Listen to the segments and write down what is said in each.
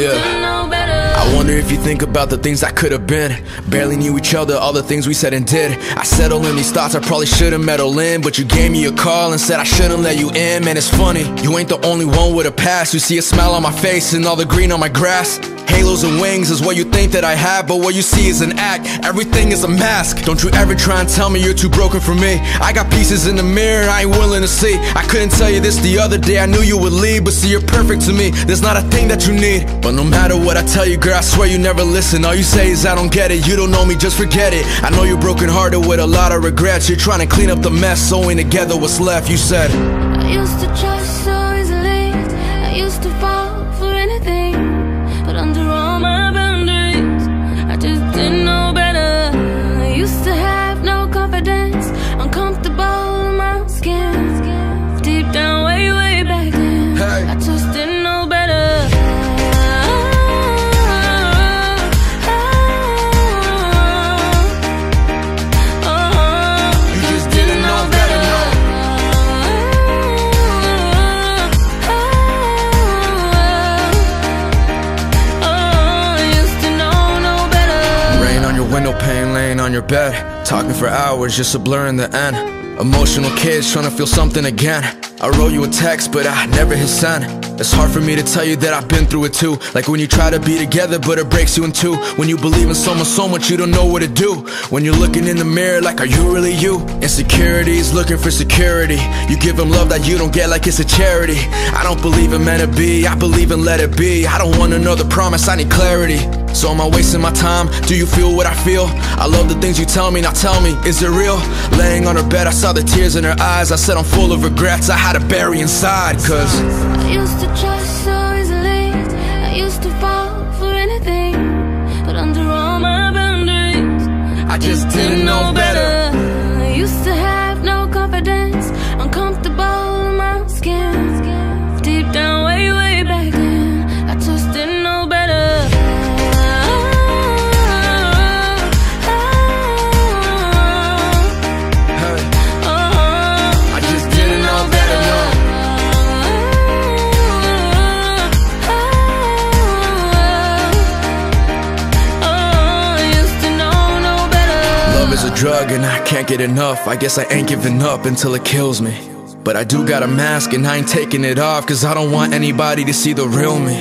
Yeah. I wonder if you think about the things I could have been. Barely knew each other, all the things we said and did. I settle in these thoughts, I probably shouldn't meddle in. But you gave me a call and said I shouldn't let you in. Man, it's funny, you ain't the only one with a past. You see a smile on my face and all the green on my grass. Halos and wings is what you think that I have, but what you see is an act. Everything is a mask. Don't you ever try and tell me you're too broken for me. I got pieces in the mirror I ain't willing to see. I couldn't tell you this the other day, I knew you would leave, but see, you're perfect to me. There's not a thing that you need. But no matter what I tell you, girl, I swear you never listen. All you say is I don't get it. You don't know me, just forget it. I know you're broken hearted with a lot of regrets. You're trying to clean up the mess, sewing together what's left. You said, I used to trust so easily. I used to fall your bed. Talking for hours, just a blur in the end. Emotional kids trying to feel something again. I wrote you a text, but I never hit send. It's hard for me to tell you that I've been through it too. Like when you try to be together, but it breaks you in two. When you believe in someone so much, you don't know what to do. When you're looking in the mirror, like, are you really you? Insecurities looking for security. You give them love that you don't get, like it's a charity. I don't believe in meant to be, I believe in let it be. I don't want another promise, I need clarity. So am I wasting my time? Do you feel what I feel? I love the things you tell me, now tell me, is it real? Laying on her bed, I saw the tears in her eyes. I said I'm full of regrets, I had to bury inside. Cause I used to trust so easily. I used to fall for anything. But under all my boundaries, I just didn't know better. Love is a drug and I can't get enough. I guess I ain't giving up until it kills me. But I do got a mask and I ain't taking it off Cause I don't want anybody to see the real me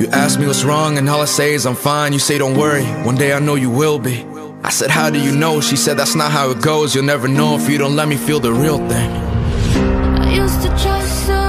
You ask me what's wrong and all I say is I'm fine You say don't worry, one day I know you will be I said how do you know? She said that's not how it goes You'll never know if you don't let me feel the real thing I used to so